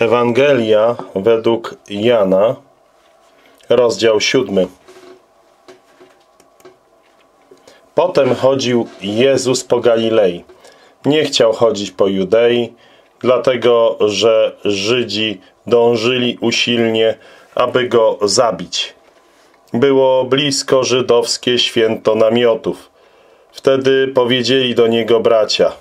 Ewangelia według Jana, rozdział siódmy. Potem chodził Jezus po Galilei. Nie chciał chodzić po Judei, dlatego że Żydzi dążyli usilnie, aby go zabić. Było blisko żydowskie święto namiotów. Wtedy powiedzieli do niego bracia.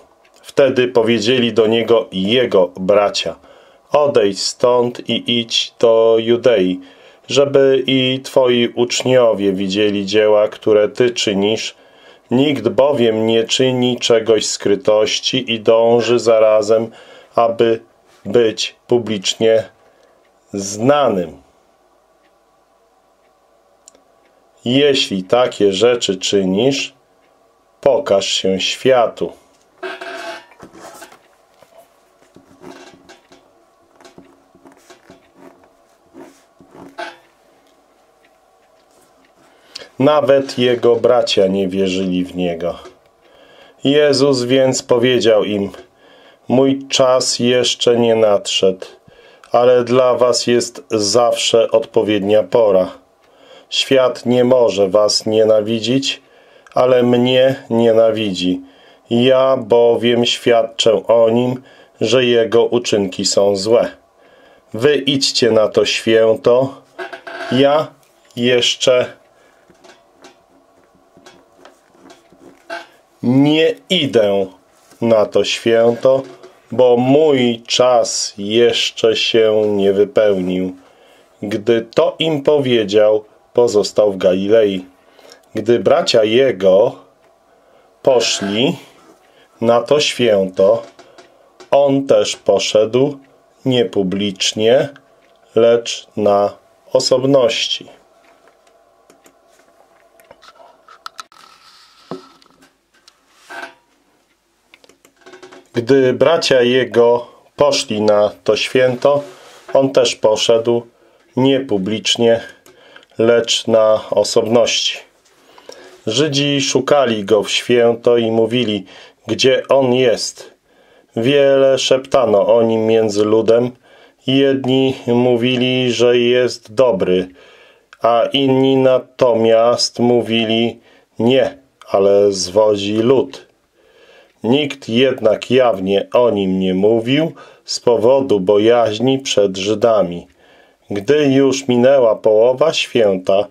Wtedy powiedzieli do niego jego bracia – Odejdź stąd i idź do Judei, żeby i twoi uczniowie widzieli dzieła, które ty czynisz. Nikt bowiem nie czyni czegoś skrytości i dąży zarazem, aby być publicznie znanym. Jeśli takie rzeczy czynisz, pokaż się światu. Nawet jego bracia nie wierzyli w Niego. Jezus więc powiedział im, mój czas jeszcze nie nadszedł, ale dla was jest zawsze odpowiednia pora. Świat nie może was nienawidzić, ale mnie nienawidzi. Ja bowiem świadczę o nim, że jego uczynki są złe. Wy idźcie na to święto, ja jeszcze nie idę na to święto, bo mój czas jeszcze się nie wypełnił. Gdy to im powiedział, pozostał w Galilei. Gdy bracia jego poszli na to święto, on też poszedł nie publicznie, lecz na osobności. Gdy bracia jego poszli na to święto, on też poszedł, nie publicznie, lecz na osobności. Żydzi szukali go w święto i mówili, gdzie on jest. Wiele szeptano o nim między ludem. Jedni mówili, że jest dobry, a inni natomiast mówili, nie, ale zwodzi lud. Nikt jednak jawnie o nim nie mówił z powodu bojaźni przed Żydami. Gdy już minęła połowa święta,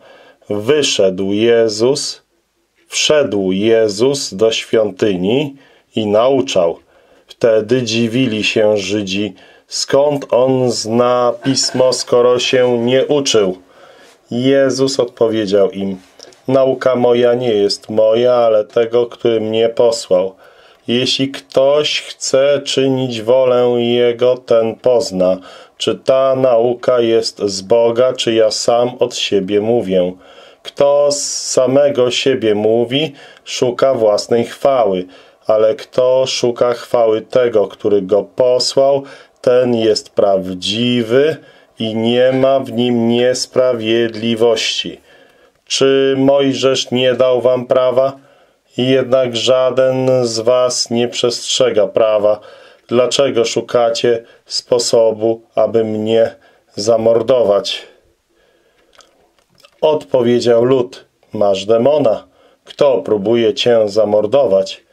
wyszedł Jezus, wszedł Jezus do świątyni i nauczał. Wtedy dziwili się Żydzi, skąd on zna pismo, skoro się nie uczył. Jezus odpowiedział im, nauka moja nie jest moja, ale tego, który mnie posłał. Jeśli ktoś chce czynić wolę Jego, ten pozna, czy ta nauka jest z Boga, czy ja sam od siebie mówię. Kto z samego siebie mówi, szuka własnej chwały, ale kto szuka chwały tego, który go posłał, ten jest prawdziwy i nie ma w nim niesprawiedliwości. Czy Mojżesz nie dał wam prawa? I jednak żaden z was nie przestrzega prawa. Dlaczego szukacie sposobu, aby mnie zamordować? Odpowiedział lud, masz demona. Kto próbuje cię zamordować?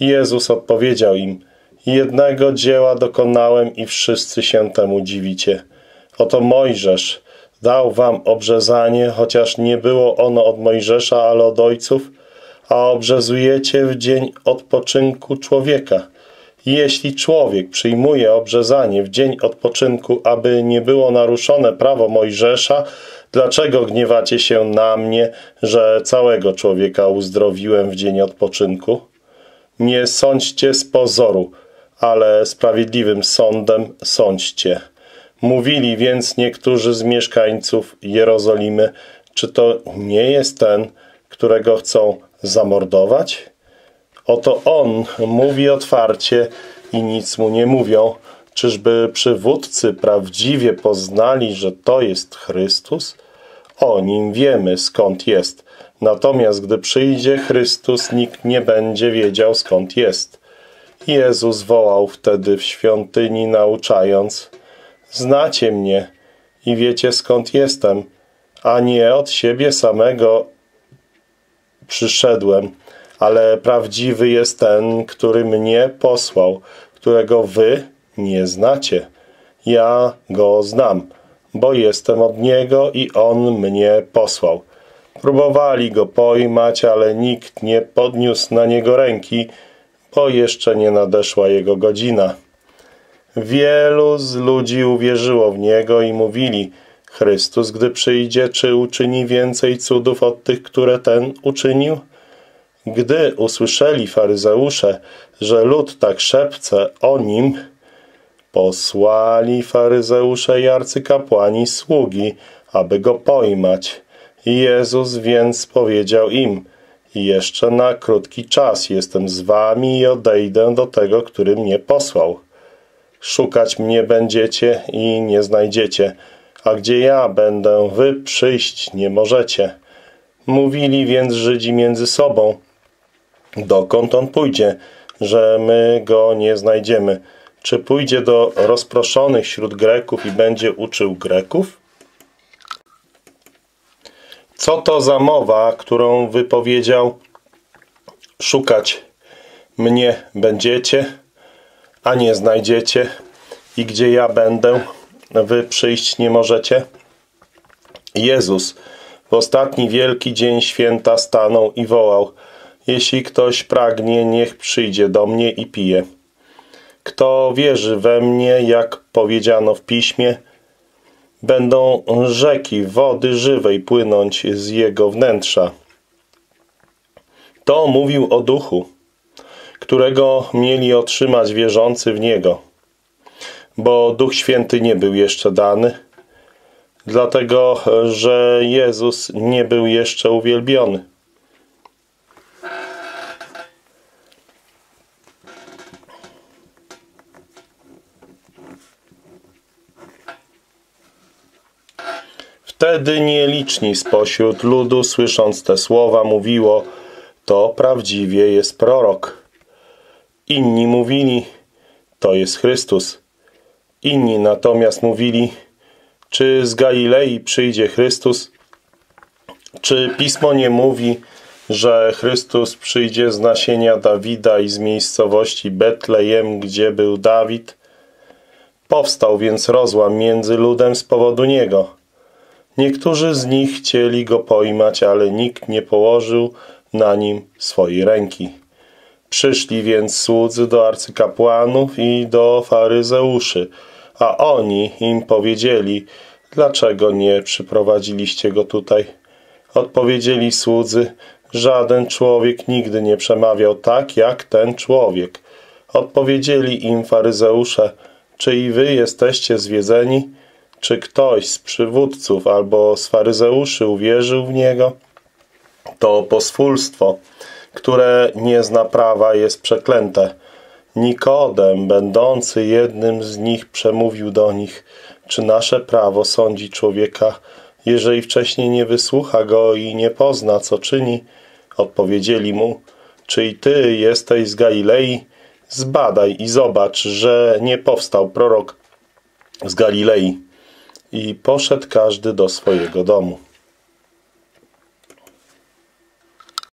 Jezus odpowiedział im, jednego dzieła dokonałem i wszyscy się temu dziwicie. Oto Mojżesz dał wam obrzezanie, chociaż nie było ono od Mojżesza, ale od ojców, a obrzezujecie w dzień odpoczynku człowieka. Jeśli człowiek przyjmuje obrzezanie w dzień odpoczynku, aby nie było naruszone prawo Mojżesza, dlaczego gniewacie się na mnie, że całego człowieka uzdrowiłem w dzień odpoczynku? Nie sądźcie z pozoru, ale sprawiedliwym sądem sądźcie. Mówili więc niektórzy z mieszkańców Jerozolimy, czy to nie jest ten, którego chcą zamordować? Oto on mówi otwarcie i nic mu nie mówią. Czyżby przywódcy prawdziwie poznali, że to jest Chrystus? O nim wiemy skąd jest. Natomiast gdy przyjdzie Chrystus, nikt nie będzie wiedział skąd jest. Jezus wołał wtedy w świątyni nauczając znacie mnie i wiecie skąd jestem, a nie od siebie samego przyszedłem, ale prawdziwy jest ten, który mnie posłał, którego wy nie znacie. Ja go znam, bo jestem od niego i on mnie posłał. Próbowali go pojmać, ale nikt nie podniósł na niego ręki, bo jeszcze nie nadeszła jego godzina. Wielu z ludzi uwierzyło w niego i mówili, Chrystus, gdy przyjdzie, czy uczyni więcej cudów od tych, które ten uczynił? Gdy usłyszeli faryzeusze, że lud tak szepce o nim, posłali faryzeusze i arcykapłani sługi, aby go pojmać. Jezus więc powiedział im, jeszcze na krótki czas jestem z wami i odejdę do tego, który mnie posłał. Szukać mnie będziecie i nie znajdziecie, a gdzie ja będę, wy przyjść nie możecie. Mówili więc Żydzi między sobą, dokąd on pójdzie, że my go nie znajdziemy. Czy pójdzie do rozproszonych wśród Greków i będzie uczył Greków? Co to za mowa, którą wypowiedział szukać mnie będziecie, a nie znajdziecie i gdzie ja będę, wy przyjść nie możecie? Jezus w ostatni wielki dzień święta stanął i wołał Jeśli ktoś pragnie, niech przyjdzie do mnie i pije. Kto wierzy we mnie, jak powiedziano w piśmie, będą rzeki wody żywej płynąć z jego wnętrza. To mówił o duchu, którego mieli otrzymać wierzący w niego, bo Duch Święty nie był jeszcze dany, dlatego że Jezus nie był jeszcze uwielbiony. Wtedy nieliczni spośród ludu, słysząc te słowa, mówiło, to prawdziwie jest prorok. Inni mówili, to jest Chrystus. Inni natomiast mówili, czy z Galilei przyjdzie Chrystus? Czy Pismo nie mówi, że Chrystus przyjdzie z nasienia Dawida i z miejscowości Betlejem, gdzie był Dawid? Powstał więc rozłam między ludem z powodu niego. Niektórzy z nich chcieli go pojmać, ale nikt nie położył na nim swojej ręki. Przyszli więc słudzy do arcykapłanów i do faryzeuszy, a oni im powiedzieli, dlaczego nie przyprowadziliście go tutaj? Odpowiedzieli słudzy, żaden człowiek nigdy nie przemawiał tak, jak ten człowiek. Odpowiedzieli im faryzeusze, czy i wy jesteście zwiedzeni? Czy ktoś z przywódców albo z faryzeuszy uwierzył w niego? To pospólstwo, które nie zna prawa, jest przeklęte. Nikodem, będący jednym z nich, przemówił do nich, czy nasze prawo sądzi człowieka, jeżeli wcześniej nie wysłucha go i nie pozna, co czyni? Odpowiedzieli mu, czy i ty jesteś z Galilei? Zbadaj i zobacz, że nie powstał prorok z Galilei. I poszedł każdy do swojego domu.